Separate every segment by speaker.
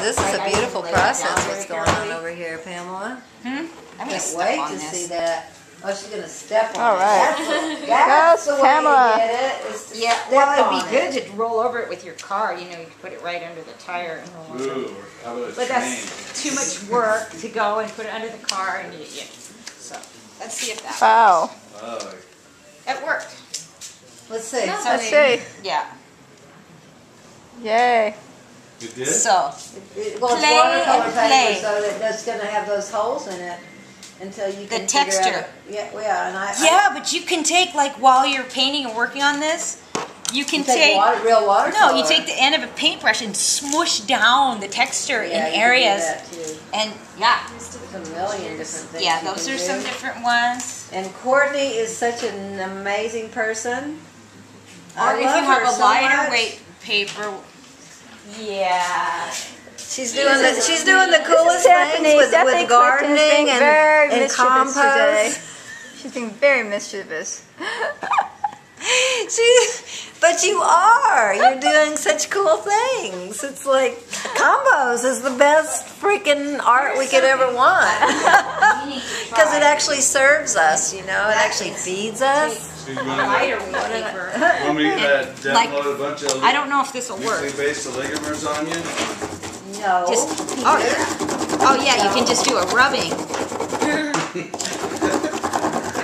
Speaker 1: This is a beautiful process what's going on over here, Pamela.
Speaker 2: Hmm? I'm gonna
Speaker 1: Can't wait to
Speaker 2: this.
Speaker 1: see that. Oh, she's gonna step on
Speaker 3: All
Speaker 1: it.
Speaker 3: right.
Speaker 1: That's, the- that's
Speaker 3: Go,
Speaker 1: the way to get it. Is to
Speaker 2: Yeah,
Speaker 1: step
Speaker 2: well, it'd be
Speaker 1: it.
Speaker 2: good to roll over it with your car. You know, you could put it right under the tire and roll over.
Speaker 4: Ooh, how about a
Speaker 2: But
Speaker 4: train?
Speaker 2: that's too much work to go and put it under the car and you, yeah. So let's see if that
Speaker 3: Wow.
Speaker 4: Oh,
Speaker 2: that worked.
Speaker 1: Let's see.
Speaker 2: So
Speaker 3: Let's see.
Speaker 2: Yeah.
Speaker 3: Yay.
Speaker 4: It did?
Speaker 2: So
Speaker 1: It- Well, it's
Speaker 2: Play
Speaker 1: watercolor
Speaker 2: and
Speaker 1: paper,
Speaker 2: play.
Speaker 1: so that that's gonna have those holes in it until you
Speaker 2: The
Speaker 1: can figure out
Speaker 2: texture.
Speaker 1: Yeah, well, yeah, and I. I-
Speaker 2: but you can take like while you're painting and working on this, you can
Speaker 1: You take
Speaker 2: take.
Speaker 1: water, real watercolor.
Speaker 2: No, you take the end of a paintbrush and smush down the texture
Speaker 1: Yeah, you
Speaker 2: in
Speaker 1: can do
Speaker 2: areas.
Speaker 1: that too.
Speaker 2: And yeah,
Speaker 1: There's a million different things.
Speaker 2: yeah,
Speaker 1: you
Speaker 2: those
Speaker 1: can
Speaker 2: are
Speaker 1: do.
Speaker 2: some different ones.
Speaker 1: And Courtney is such an amazing person.
Speaker 2: Or
Speaker 1: I
Speaker 2: if you have a
Speaker 1: so
Speaker 2: lighter
Speaker 1: much.
Speaker 2: weight paper, yeah.
Speaker 1: She's doing the she's doing the coolest things with, with gardening and, and
Speaker 3: mischievous today.
Speaker 1: compost.
Speaker 3: She's being very mischievous.
Speaker 1: She, but you are. You're doing such cool things. It's like combos is the best freaking art we could ever want because it actually serves us. You know, it actually feeds us.
Speaker 4: So you want
Speaker 2: lighter
Speaker 4: to want me to uh,
Speaker 2: like-
Speaker 4: a bunch of
Speaker 2: I don't know if this will work.
Speaker 4: mutually based oligomers on you?
Speaker 1: No.
Speaker 2: Just oh yeah, oh yeah, you can just do a rubbing.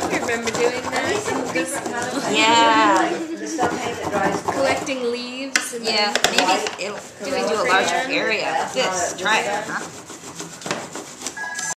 Speaker 5: I remember doing that.
Speaker 1: different kind of paint.
Speaker 2: Yeah.
Speaker 1: Like the that dries.
Speaker 5: Collecting leaves and
Speaker 2: Yeah, maybe it'll, if we do a larger area with this. Try it, huh?